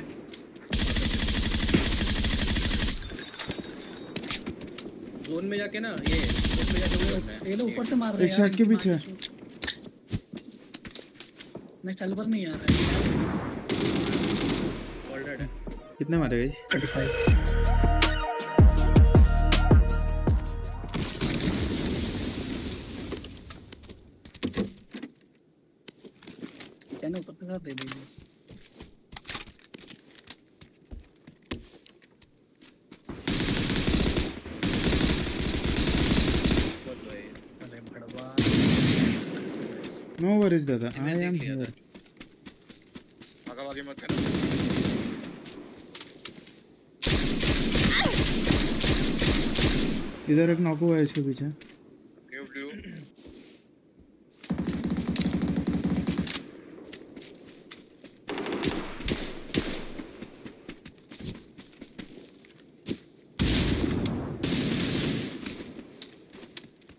Okay zone में जाके ना ये जोन में जाके वो ये लोग ऊपर से मार रहे हैं यार, छत के पीछे। मैं चल पर नहीं आ रहा है। कितने मारे गाइस थर्टी फाइव कहने ऊपर से दे दीजिए बहुत लो है ये। अरे भड़वा एम लिया था। हियर भागा भागी मत करना इधर एक नॉक हुआ है इसके पीछे न्यू ब्लू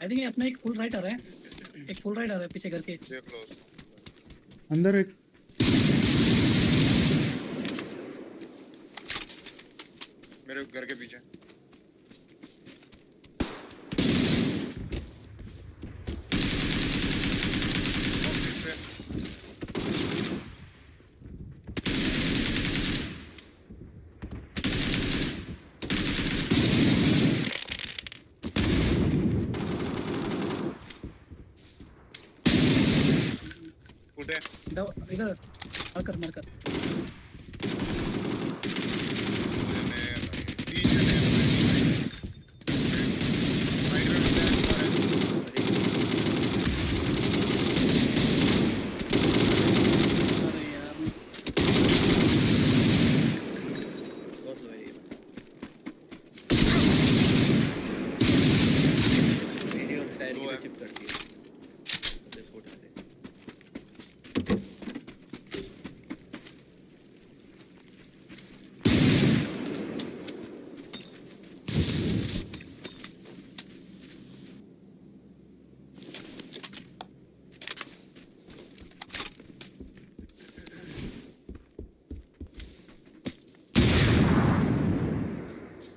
आई थिंक ये अपना एक फुल राइटर है एक फुल राइड आ रहा है पीछे घर देख लो अंदर एक। मेरे घर के पीछे। इधर मारकर मारकर बीच में राइट में बंदा है अरे यार बहुत लो है ये। रेडियो और टायर दो की है। चिप कर दी अब इसको उठा दे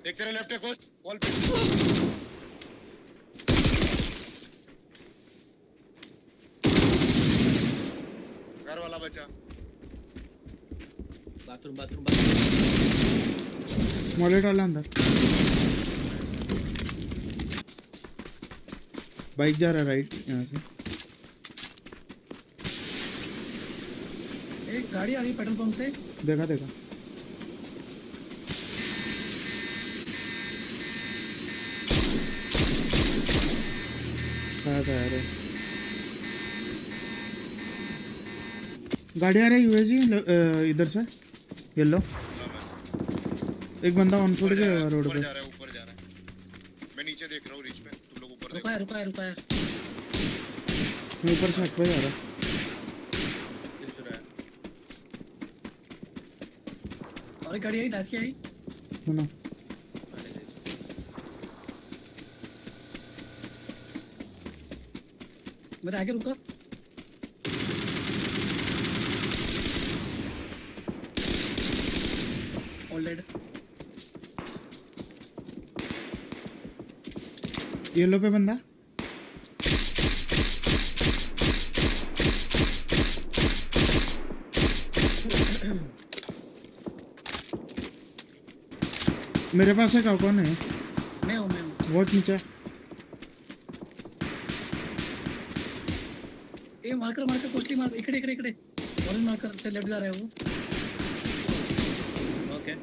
एक तेरे लेफ़्ट है वॉल पे घर वाला बचा बाथरूम बाथरूम बाथरूम मॉलेट वाला अंदर। बाइक जा रहा है राइट यहाँ से। एक गाड़ी आ रही है पेट्रोल पंप से। देखा देखा। कहाँ यार ये? गाड़ी आ रही है यूएजी इधर से येलो एक बंदा ऑन फुट गया रोड ऊपर पे। जा रहा है ऊपर जा रहा है। मैं नीचे देख रहा हूँ रिच पे तुम लोग ऊपर देखो। रुका है रुका है मैं ऊपर छत पे जा रहा। किल चुरा है। और गाड़ी आई दाची आई। सुनो अरे देख। मेरे आगे रुका। येलो पे बंदा। मेरे पास है कौन है? मैं हूँ मैं हूँ। बहुत नीचे ए मारकर मारकर कोचली मार इकडे इकडे इकडे. ऑरेंज मारकर से लेफ़्ट जा रहा है वो. ओके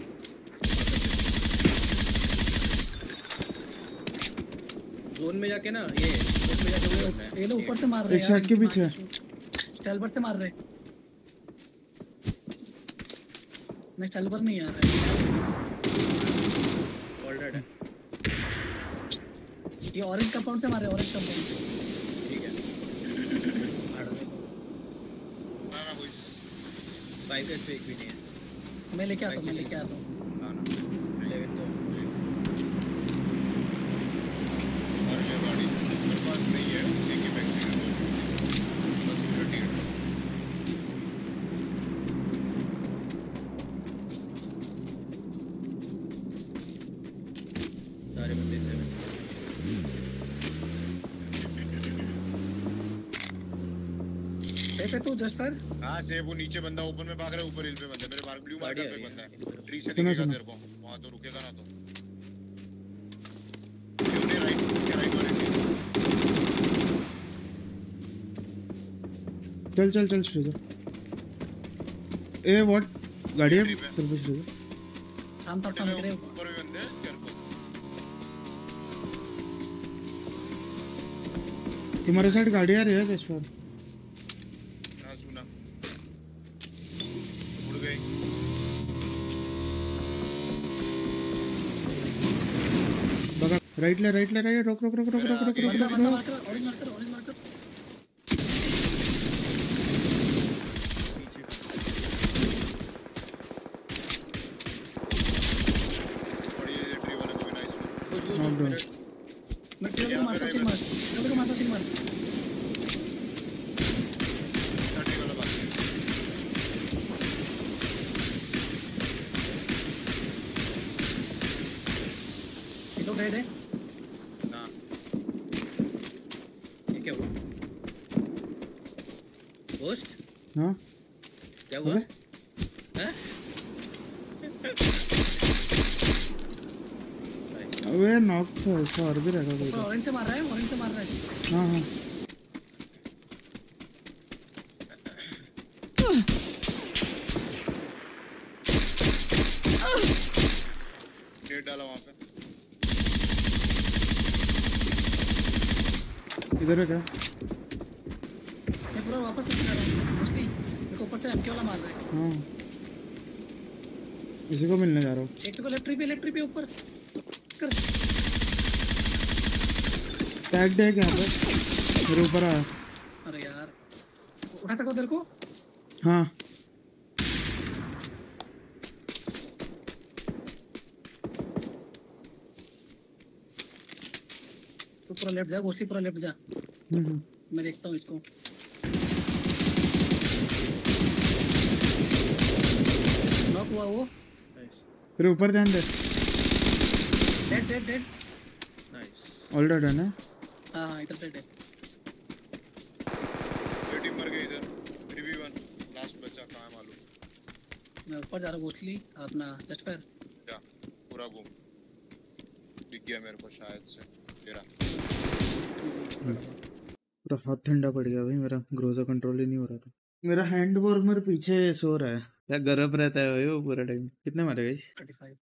जोन में जाके ना ये जोन में जाके है। ये लोग ऊपर से मार रहे हैं यार, छत के पीछे। मार स्टेलबर से मार रहे मैं चल पर नहीं आ रहा है। ये ऑरेंज कंपाउंड से मार रहे ऑरेंज कंपाउंड से। ठीक है ना ना कोई फाइव का एक भी नहीं है। मैं लेके आता हूँ मैं लेके आता हूँ ना ना सेवन तो और ये गाड़ी मेरे पास नहीं है एक ही बैग है बस सिक्योरिटी है सेफ़ है तू जस्ट फायर हाँ से वो नीचे बंदा ओपन में भाग रहा है ऊपर हिल पे बंदा मेरे मार्क ब्लू मार्कर पे बंदा है। ट्री से दिखेगा तेरे को। वहाँ तो रुकेगा ना तो। ये उन्हें राइट उसके राइट वाले से। चल चल चल श्रीजर ए व्हाट गाड़ी है? तेरे पे। श्रीजर शांत और चलो, करे। ऊपर भी बंदे हैं। तुम्हारे साइड गाड़ी आ रही है जसपाल हाँ सुना उड़ गई बघा राइट ले राइट ले राइट रोक रोक रोक रोक रोक रोक रोक रोक रोक। Marker orange marker orange marker पीछे बड़ी ट्री वाले को भी नाइस घुस घुस हाँ, घुस bro. मेरे मैं ट्रेलर को मारता चिल मार ट्रेलर को मारता चिल मार ट्री वाला बाकी है ये तो रेड है ना ये क्या हुआ घोस्ट हाँ क्या हुआ अबे हैं? अबे नॉक तो इसका और भी रहेगा कोई ऑरेंज से मार रहा है ऑरेंज से मार रहा है हाँ हाँ नेट डाला वहाँ पे इधर है क्या मैं पूरा वापस जा रहा हूँ ऊपर से एमके वाला मार रहा है। हाँ। इसी को मिलने जा रहा हूँ। एक को लेफ़्ट ट्री पे ट्री पे ऊपर। कर। टैग है क्या पे। मेरे ऊपर आया। अरे यार। उठा सको तेरे को। हाँ। तो पूरा लेफ़्ट जा गोस्टली पूरा लेफ़्ट जा। हम्म। मैं देखता हूँ इसको। हुआ वो। तेरे ऊपर ध्यान दे dead dead dead nice all dead है ना? हाँ हाँ इधर डेड है ये टीम मर गई इधर। 3v1 लास्ट बचा कहाँ है मालूम? मैं ऊपर जा रहा हूँ गोस्टली अपना जस्ट फायर क्या? पूरा घूम। दिख गया मेरे को शायद से। तेरा। पूरा हाथ ठंडा पड़ गया भाई मेरा। ग्रोजा कंट्रोल ही नहीं हो रहा था। मेरा हैंड वॉर्मर पीछे सो रहा है। गरम रहता है वो पूरा टाइम कितने मारे फाइव